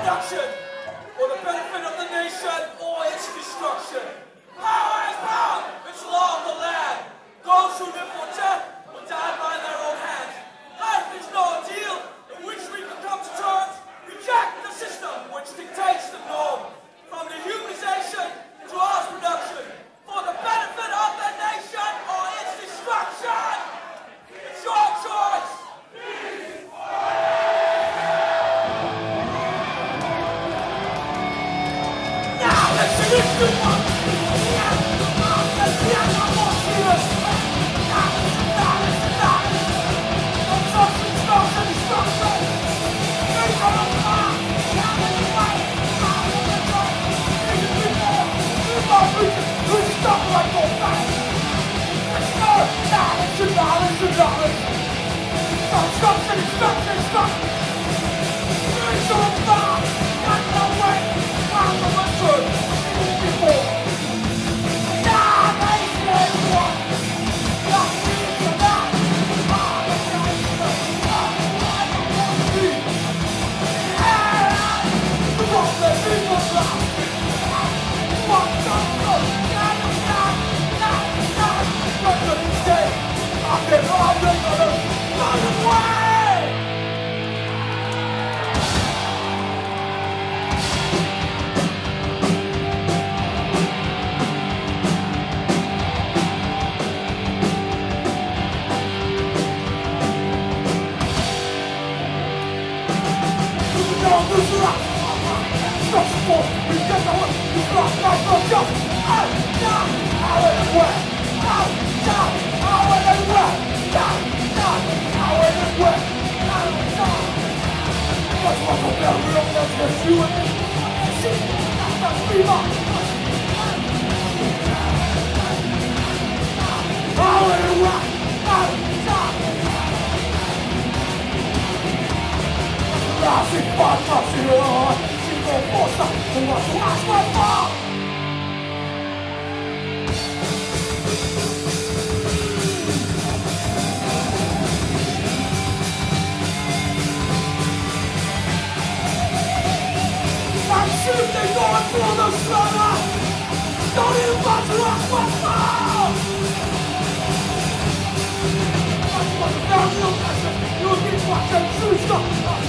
production for the benefit of the nation or its destruction. This is the one. Now listen if you want. I'm shooting going for the slaughter. Don't si passa silloin, silloin posta, kun mä sun asfalttaa. Mä syytän tuolla kunnossa!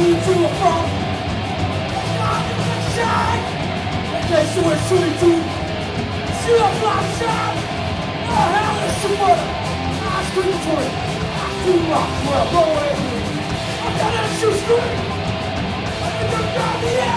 you to or from. And they should have shooting. Shoot up like shine. Oh, hell is you further. I scream to it. I do rock the blowing wind. I gotta shoot think I'm the air.